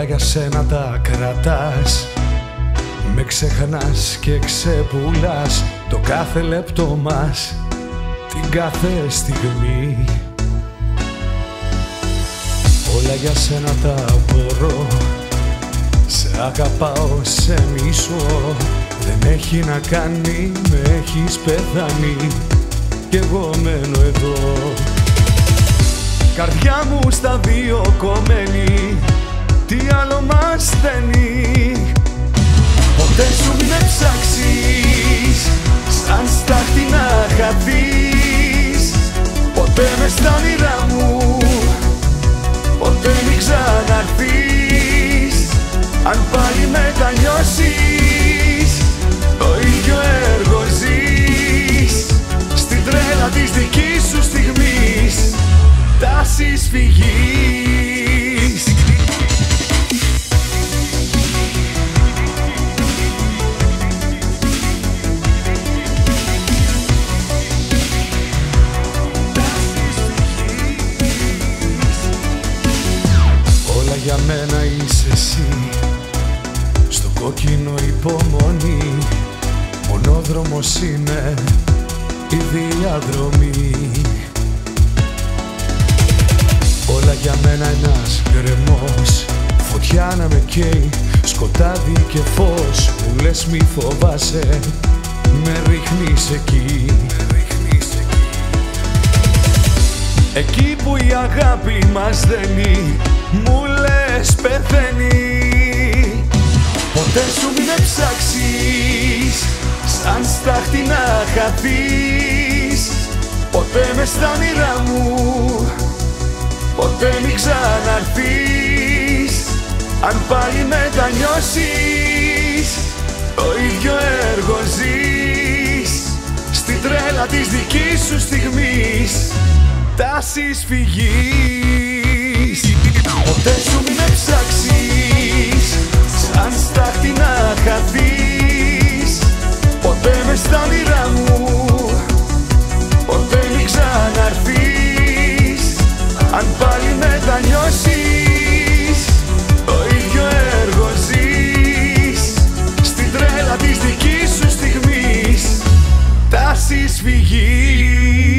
Όλα για σένα τα κρατάς. Με ξεχνάς και ξεπουλάς. Το κάθε λεπτό μας Την κάθε στιγμή. Όλα για σένα τα μπορώ. Σε αγαπάω, σε μισώ. Δεν έχει να κάνει, με έχεις πεθάνει. Κι εγώ μένω εδώ. Καρδιά μου στα δύο κομμένη. Τι άλλο μας στενεί. Ποτέ σου μην ψάξεις Τάσης φυγής Όλα για μένα είσαι εσύ. Στο κόκκινο υπομονή. Μονόδρομος είναι η διαδρομή Όλα για μένα ένας γκρεμός Φωτιά να με καίει Σκοτάδι και φως. Μου λες μη φοβάσαι Με ρίχνεις εκεί. Εκεί. Που η αγάπη μας δένει Μου λες πεθαίνει. Ποτέ σου μην ψάξεις Σαν στάχτη να χαθείς. Ποτέ μες στα όνειρά μου Ποτέ μην ξαναρθείς. Αν πάλι μετανιώσεις Το ίδιο έργο ζεις. Στην τρέλα της δικής σου στιγμής Τάσης φυγής Ποτέ σου μην ψάξεις Σαν στάχτη να χαθείς. Ποτέ μες στα όνειρά πάλι μετανιώσεις Το ίδιο έργο ζεις. Στην τρέλα της δικής σου στιγμής. Τάσης φυγής